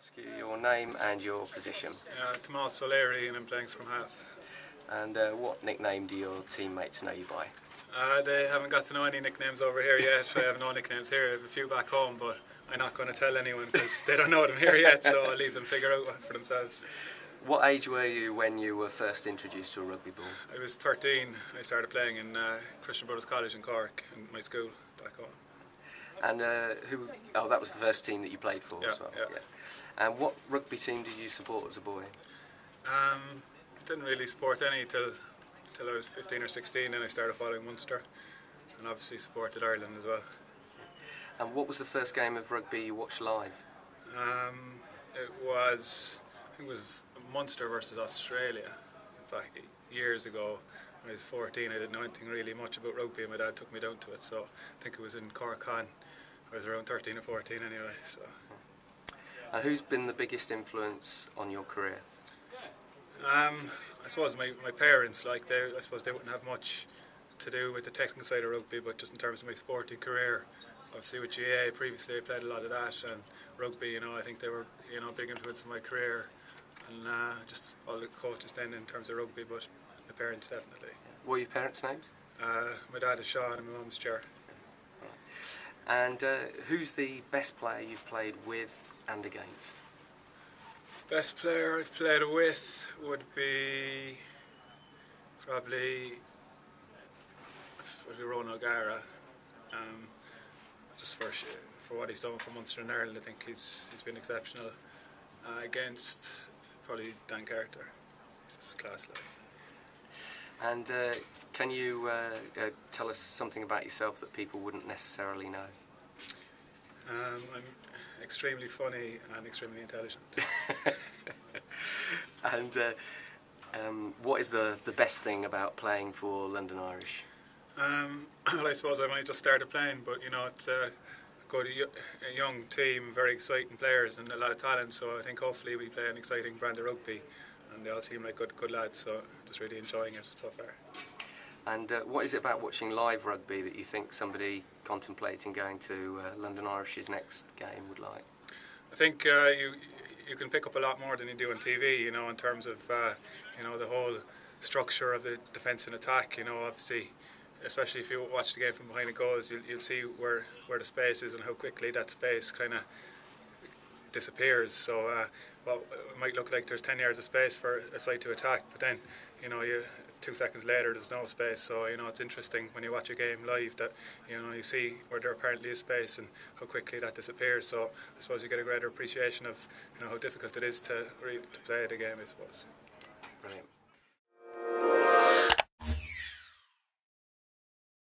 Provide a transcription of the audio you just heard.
ask you your name and your position? Uh, Tomas O'Leary and I'm playing scrum half. And uh, what nickname do your teammates know you by? Uh, they haven't got to know any nicknames over here yet. I have no nicknames here. I have a few back home, but I'm not going to tell anyone because they don't know them here yet. So I'll leave them figure out for themselves. What age were you when you were first introduced to a rugby ball? I was 13. I started playing in uh, Christian Brothers College in Cork, in my school back home. And uh, who? Oh, that was the first team that you played for Yeah, as well. yeah. And what rugby team did you support as a boy? Um, didn't really support any till till I was 15 or 16. Then I started following Munster, and obviously supported Ireland as well. And what was the first game of rugby you watched live? Um, it was, I think it was Munster versus Australia. Back years ago, when I was 14, I didn't know anything really much about rugby, and my dad took me down to it. So I think it was in Cork Con. I was around 13 or 14 anyway. So And who's been the biggest influence on your career? um, I suppose my, my parents, like they, I suppose they wouldn't have much to do with the technical side of rugby, but just in terms of my sporting career, obviously with GAA previously I played a lot of that and rugby. You know, I think they were you know a big influence in my career, and uh, just all the coaches then in terms of rugby, but my parents definitely. What are your parents' names? Uh, my dad is Sean and my mum's Cher. And uh, who's the best player you've played with and against? Best player I've played with would be probably probably Ronan O'Gara. Um, just for for what he's done for Munster and Ireland, I think he's he's been exceptional. Uh, against probably Dan Carter, he's just class. Like. And uh, can you uh, uh, tell us something about yourself that people wouldn't necessarily know? Um, I'm extremely funny and extremely intelligent. and uh, um, what is the, the best thing about playing for London Irish? Um, well, I suppose I've only just started playing, but you know it's a good y- a young team, very exciting players, and a lot of talent. So I think hopefully we play an exciting brand of rugby, and they all seem like good good lads. So just really enjoying it so far. And uh, what is it about watching live rugby that you think somebody contemplating going to uh, London Irish's next game would like? I think uh, you you can pick up a lot more than you do on TV. You know, in terms of uh, you know the whole structure of the defence and attack. You know, obviously, especially if you watch the game from behind the goals, you'll, you'll see where where the space is and how quickly that space kind of disappears. So, uh, well, it might look like there's 10 yards of space for a side to attack, but then, you know, you two seconds later there's no space. So, you know, it's interesting when you watch a game live that, you know, you see where there apparently is space and how quickly that disappears. So, I suppose you get a greater appreciation of, you know, how difficult it is to, re- to play the game, I suppose. Brilliant.